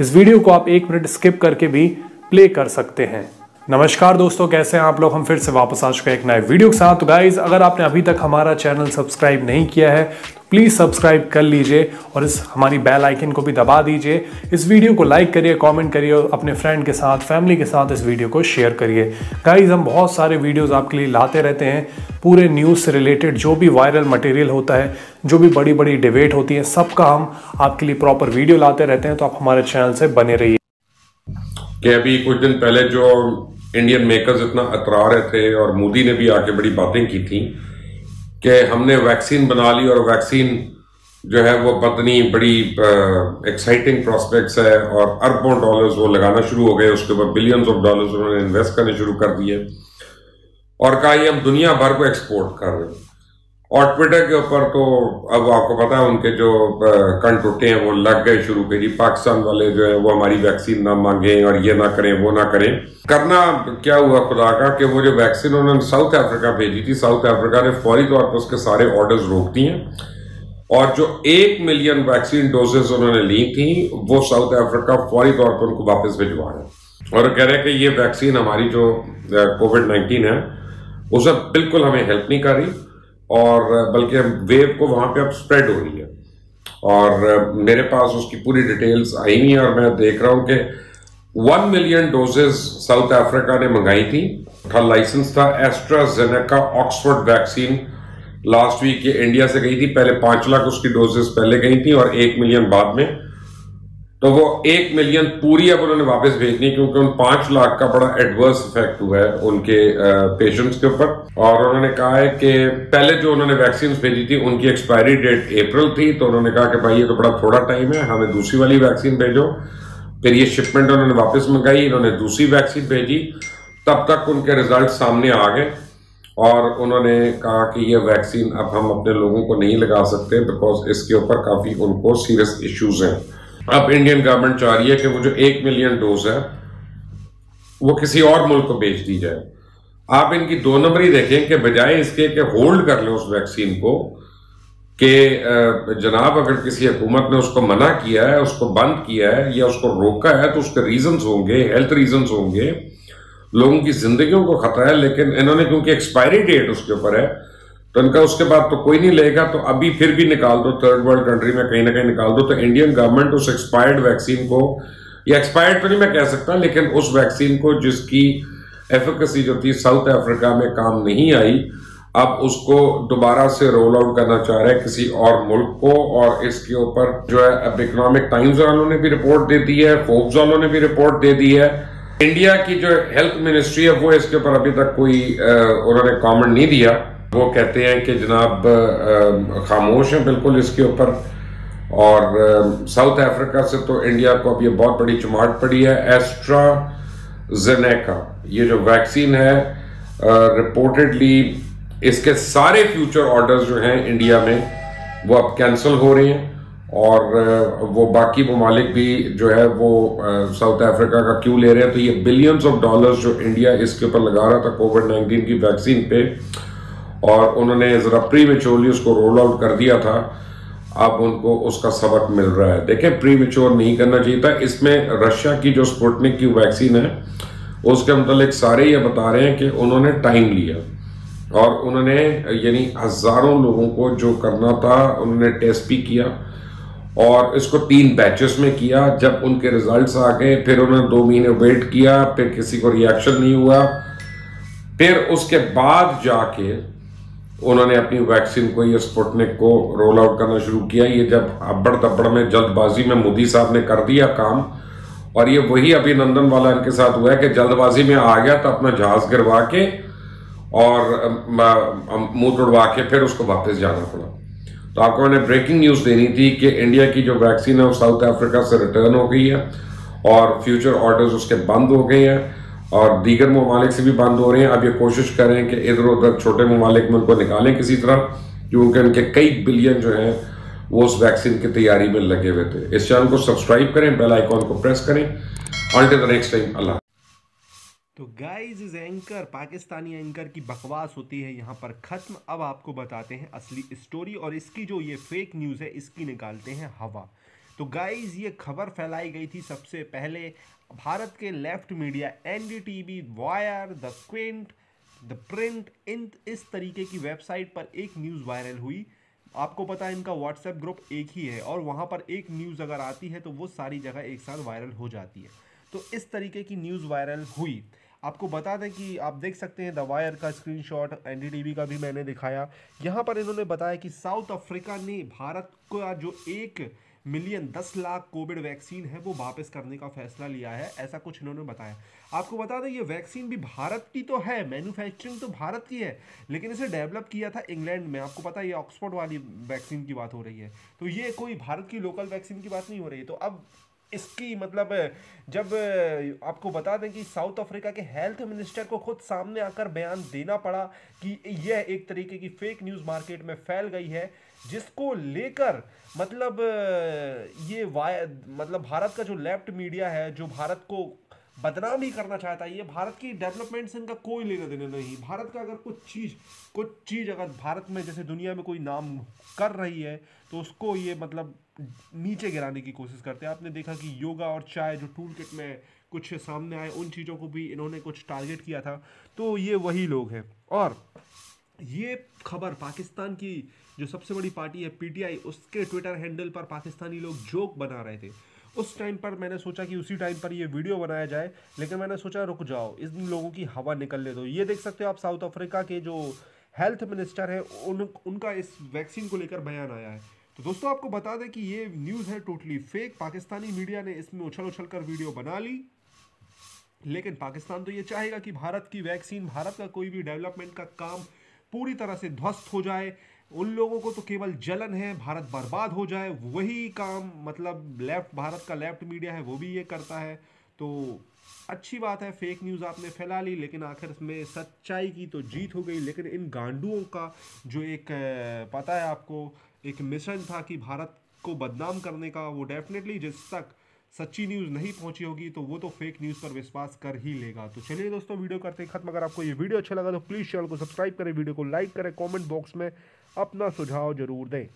इस वीडियो को आप एक मिनट स्किप करके भी प्ले कर सकते हैं। नमस्कार दोस्तों, कैसे हैं आप लोग? हम फिर से वापस आ चुके हैं एक नए वीडियो के साथ। तो गाइज़ अगर आपने अभी तक हमारा चैनल सब्सक्राइब नहीं किया है तो प्लीज़ सब्सक्राइब कर लीजिए और इस हमारी बेल आइकन को भी दबा दीजिए। इस वीडियो को लाइक करिए कमेंट करिए और अपने फ्रेंड के साथ फैमिली के साथ इस वीडियो को शेयर करिए। गाइज़ हम बहुत सारे वीडियोज़ आपके लिए लाते रहते हैं। पूरे न्यूज़ से रिलेटेड जो भी वायरल मटेरियल होता है, जो भी बड़ी बड़ी डिबेट होती है, सबका हम आपके लिए प्रॉपर वीडियो लाते रहते हैं। तो आप हमारे चैनल से बने रहिए। कि अभी कुछ दिन पहले जो इंडियन मेकर्स इतना अतरा रहे थे और मोदी ने भी आके बड़ी बातें की थी कि हमने वैक्सीन बना ली और वैक्सीन जो है वो पत्नी बड़ी एक्साइटिंग प्रोस्पेक्ट्स है और अरबों डॉलर्स वो लगाना शुरू हो गए, उसके ऊपर बिलियंस ऑफ़ डॉलर्स उन्होंने इन्वेस्ट करने शुरू कर दिए। और कहा, ये हम दुनिया भर को एक्सपोर्ट कर रहे हैं। और ट्विटर के ऊपर तो अब आपको पता है उनके जो कण टूटे हैं वो लग गए शुरू के जी पाकिस्तान वाले जो है वो हमारी वैक्सीन ना मांगे और ये ना करें, वो ना करें। करना क्या हुआ खुदा का कि वो जो वैक्सीन उन्होंने साउथ अफ्रीका भेजी थी, साउथ अफ्रीका ने फौरी तौर पर उसके सारे ऑर्डर्स रोक दिए और जो एक मिलियन वैक्सीन डोजेस उन्होंने ली थी, वो साउथ अफ्रीका फौरी तौर पर उनको वापस भिजवा रहे और कह रहे हैं कि ये वैक्सीन हमारी जो कोविड नाइन्टीन है उसे बिल्कुल हमें हेल्प नहीं कर रही। और बल्कि वेव को वहाँ पे अब स्प्रेड हो रही है। और मेरे पास उसकी पूरी डिटेल्स आई हुई और मैं देख रहा हूँ कि one million doses South Africa ने मंगाई थी। था लाइसेंस था AstraZeneca Oxford vaccine last week ये इंडिया से गई थी, पहले पाँच लाख उसकी डोजेस पहले गई थी और एक मिलियन बाद में। तो वो एक मिलियन पूरी अब उन्होंने वापस भेजनी, क्योंकि उन पाँच लाख का बड़ा एडवर्स इफ़ेक्ट हुआ है उनके पेशेंट्स के ऊपर। और उन्होंने कहा है कि पहले जो उन्होंने वैक्सीन भेजी थी, उनकी एक्सपायरी डेट अप्रैल थी तो उन्होंने कहा कि भाई ये तो बड़ा थोड़ा टाइम है, हमें दूसरी वाली वैक्सीन भेजो। फिर ये शिपमेंट उन्होंने वापस मंगाई, इन्होंने दूसरी वैक्सीन भेजी। तब तक उनके रिज़ल्ट सामने आ गए। और उन्होंने कहा कि ये वैक्सीन अब हम अपने लोगों को नहीं लगा सकते बिकॉज़ इसके ऊपर काफ़ी उनको सीरियस इश्यूज़ हैं। अब इंडियन गवर्नमेंट चाह रही है कि वो जो एक मिलियन डोज है, वो किसी और मुल्क को बेच दी जाए। आप इनकी दो नंबर ही देखें कि बजाय इसके कि होल्ड कर लें उस वैक्सीन को, कि जनाब अगर किसी हुकूमत ने उसको मना किया है, उसको बंद किया है, या उसको रोका है तो उसके रीजंस होंगे हेल्थ रीजंस होंगे। लोगों की जिंदगियों को खतरा है, लेकिन इन्होंने क्योंकि एक्सपायरी डेट उसके ऊपर है तो इनका उसके बाद तो कोई नहीं लेगा तो अभी फिर भी निकाल दो थर्ड वर्ल्ड कंट्री में कहीं ना कहीं निकाल दो। तो इंडियन गवर्नमेंट उस एक्सपायर्ड वैक्सीन को, या एक्सपायर्ड तो नहीं मैं कह सकता, लेकिन उस वैक्सीन को जिसकी एफिकसी जो थी साउथ अफ्रीका में काम नहीं आई, अब उसको दोबारा से रोल आउट करना चाह रहे हैं किसी और मुल्क को, और इसके ऊपर जो है अब इकोनॉमिक टाइम्स वालों ने भी रिपोर्ट दे दी है फोर्ब्स वालों ने भी रिपोर्ट दे दी है। इंडिया की जो हेल्थ मिनिस्ट्री है, वो इसके ऊपर अभी तक कोई उन्होंने कॉमेंट नहीं दिया। वो कहते हैं कि जनाब खामोश हैं बिल्कुल इसके ऊपर। और साउथ अफ्रीका से तो इंडिया को अब ये बहुत बड़ी चुमाट पड़ी है। एस्ट्रा जेनेका ये जो वैक्सीन है रिपोर्टेडली इसके सारे फ्यूचर ऑर्डर्स जो हैं इंडिया में, वो अब कैंसिल हो रहे हैं। और वो बाकी ममालिक भी जो है वो साउथ अफ्रीका का क्यों ले रहे हैं। तो ये बिलियंस ऑफ़ डॉलर्स जो इंडिया इसके ऊपर लगा रहा था कोविड 19 की वैक्सीन पे और उन्होंने ज़रा प्री मेच्योरली उसको रोल आउट कर दिया था। अब उनको उसका सबक मिल रहा है। देखें प्री मेच्योर नहीं करना चाहिए था। इसमें रशिया की जो स्पुटनिक की वैक्सीन है, उसके मतलब सारे ये बता रहे हैं कि उन्होंने टाइम लिया। और उन्होंने, यानी हज़ारों लोगों को जो करना था, उन्होंने टेस्ट भी किया और इसको तीन बैचेस में किया। जब उनके रिजल्ट्स आ गए, फिर उन्होंने दो महीने वेट किया, फिर किसी को रिएक्शन नहीं हुआ। फिर उसके बाद जाके उन्होंने अपनी वैक्सीन को, ये स्पुटनिक को रोल आउट करना शुरू किया। ये जब अब्बड़ तब्बड़ में जल्दबाजी में मोदी साहब ने कर दिया काम, और ये वही अभिनंदन वाला इनके साथ हुआ है कि जल्दबाजी में आ गया तो अपना जहाज़ गिरवा के और मुँह तोड़वा के फिर उसको वापस जाना पड़ा। तो आपको मैंने ब्रेकिंग न्यूज़ देनी थी कि इंडिया की जो वैक्सीन है वो साउथ अफ्रीका से रिटर्न हो गई है, और फ्यूचर ऑर्डर्स उसके बंद हो गए हैं। और दीगर ममालिक से भी बंद हो रहे हैं। अब ये कोशिश करें कि इधर उधर छोटे ममालिक में उनको निकालें किसी तरह, क्योंकि उनके कई बिलियन जो हैं, वो उस वैक्सीन की तैयारी में लगे हुए थे। इस चैनल को सब्सक्राइब करें, बेल आइकॉन को प्रेस करें। ऑल द नेक्स्ट टाइम अल्लाह तो गाइज़ इस एंकर पाकिस्तानी एंकर की बकवास होती है यहाँ पर ख़त्म। अब आपको बताते हैं असली स्टोरी और इसकी जो ये फेक न्यूज़ है, इसकी निकालते हैं हवा। तो गाइज़ ये खबर फैलाई गई थी सबसे पहले। भारत के left media N D T V Wire the Quint the Print इन इस तरीके की वेबसाइट पर एक न्यूज़ वायरल हुई। आपको पता है इनका व्हाट्सएप ग्रुप एक ही है और वहाँ पर एक न्यूज़ अगर आती है तो वो सारी जगह एक साथ वायरल हो जाती है। तो इस तरीके की न्यूज़ वायरल हुई। आपको बता दें कि आप देख सकते हैं द वायर का स्क्रीनशॉट एनडीटीवी का भी मैंने दिखाया। यहाँ पर इन्होंने बताया कि साउथ अफ्रीका ने भारत का जो एक मिलियन, दस लाख कोविड वैक्सीन है, वो वापस करने का फैसला लिया है, ऐसा कुछ इन्होंने बताया। आपको बता दें, ये वैक्सीन भी भारत की तो है मैन्युफैक्चरिंग तो भारत की है, लेकिन इसे डेवलप किया था इंग्लैंड में। आपको पता है, ये ऑक्सफोर्ड वाली वैक्सीन की बात हो रही है। तो ये कोई भारत की लोकल वैक्सीन की बात नहीं हो रही। है तो अब इसकी मतलब जब, आपको बता दें कि साउथ अफ्रीका के हेल्थ मिनिस्टर को खुद सामने आकर बयान देना पड़ा कि यह एक तरीके की फेक न्यूज़ मार्केट में फैल गई है, जिसको लेकर मतलब ये वाय मतलब भारत का जो लेफ़्ट मीडिया है, जो भारत को बदनाम ही करना चाहता है, ये भारत की डेवलपमेंट से इनका कोई लेना देना नहीं। भारत का अगर कुछ चीज़ कुछ चीज़ अगर भारत में, जैसे दुनिया में कोई नाम कर रही है तो उसको ये मतलब नीचे गिराने की कोशिश करते हैं। आपने देखा कि योगा और चाय जो टूल किट में कुछ सामने आए, उन चीज़ों को भी इन्होंने कुछ टारगेट किया था। तो ये वही लोग हैं। और ये खबर पाकिस्तान की जो सबसे बड़ी पार्टी है, पीटीआई, उसके ट्विटर हैंडल पर पाकिस्तानी लोग जोक बना रहे थे। उस टाइम पर मैंने सोचा कि उसी टाइम पर ये वीडियो बनाया जाए, लेकिन मैंने सोचा, रुक जाओ, इन लोगों की हवा निकलने दो। ये देख सकते हो आप साउथ अफ्रीका के जो हेल्थ मिनिस्टर है, उन, उनका इस वैक्सीन को लेकर बयान आया है। तो दोस्तों, आपको बता दें कि ये न्यूज़ है टोटली फेक पाकिस्तानी मीडिया ने इसमें उछल उछल कर वीडियो बना ली। लेकिन पाकिस्तान तो ये चाहेगा कि भारत की वैक्सीन भारत का कोई भी डेवलपमेंट का काम पूरी तरह से ध्वस्त हो जाए। उन लोगों को तो केवल जलन है, भारत बर्बाद हो जाए, वही काम मतलब लेफ़्ट भारत का लेफ़्ट मीडिया है, वो भी ये करता है। तो अच्छी बात है फेक न्यूज़ आपने फैला ली, लेकिन आखिर इसमें सच्चाई की तो जीत हो गई। लेकिन इन गांडुओं का जो एक पता है आपको, एक मिशन था कि भारत को बदनाम करने का, वो डेफिनेटली जिस तक सच्ची न्यूज़ नहीं पहुँची होगी तो वो तो फेक न्यूज़ पर विश्वास कर ही लेगा। तो चलिए दोस्तों, वीडियो करते हैं खत्म। अगर आपको ये वीडियो अच्छा लगा तो प्लीज़ चैनल को सब्सक्राइब करें, वीडियो को लाइक करें कमेंट बॉक्स में अपना सुझाव ज़रूर दें।